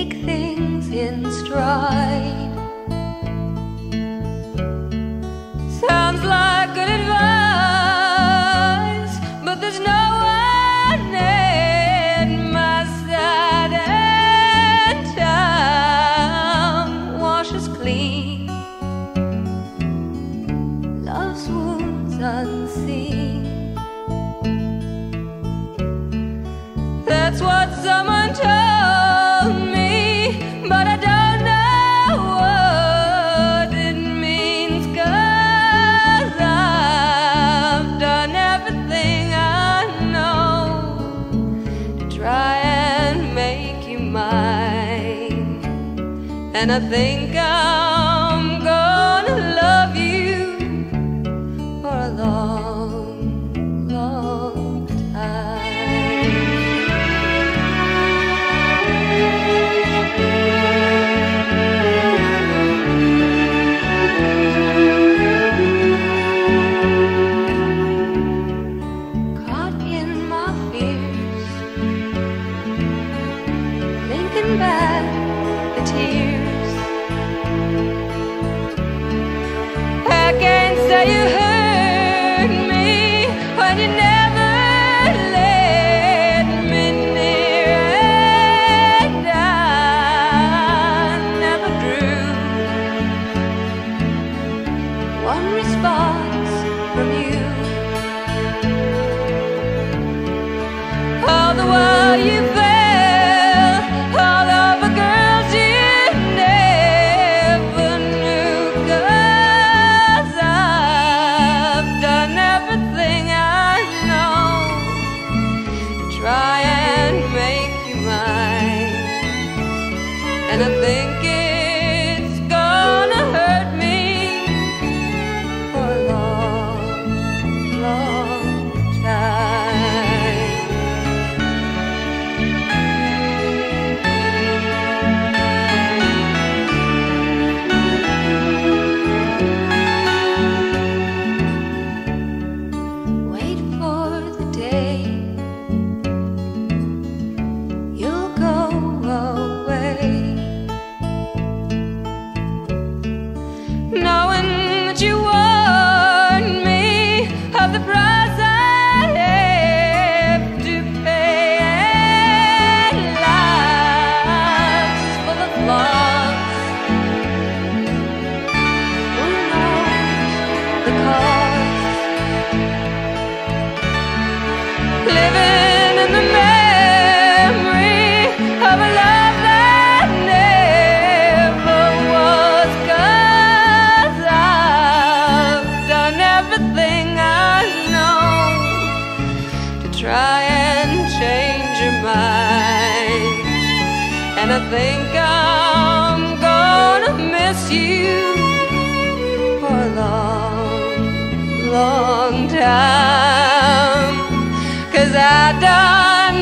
take things in stride. Sounds like good advice, but there's no one in my side. And time washes clean love's wounds unseen. That's what someone told. and I think I'm gonna love you for a long, long time. Caught in my fears, thinking back. stay and I think and I think I'm gonna miss you for a long, long time. Cause I done